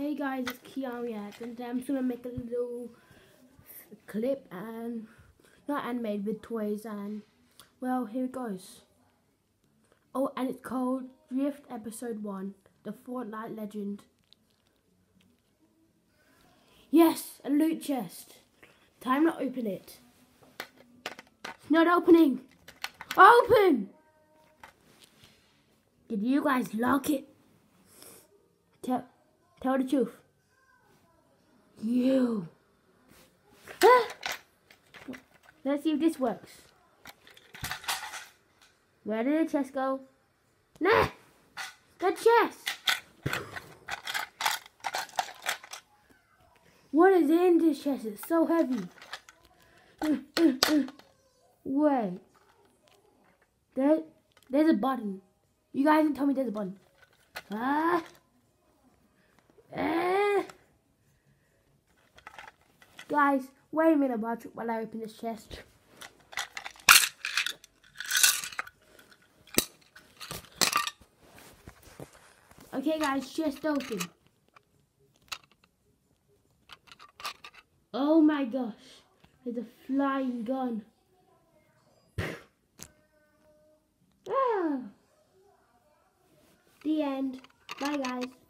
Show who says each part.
Speaker 1: Hey guys, it's Kiamiak and um, I'm just gonna make a little clip and not animated with toys and well here it goes. Oh and it's called Drift Episode 1, The Fortnite Legend. Yes, a loot chest. Time to open it. It's not opening. Open! Did you guys lock it? Tell, tell the truth. You. Ah! Let's see if this works. Where did the chest go? Nah! The chest! What is in this chest? It's so heavy. Wait. There, there's a button. You guys didn't tell me there's a button. Ah. Ah. Guys, wait a minute while, while I open this chest. Okay guys, chest open. Oh my gosh, there's a flying gun. ah. The end. Bye guys.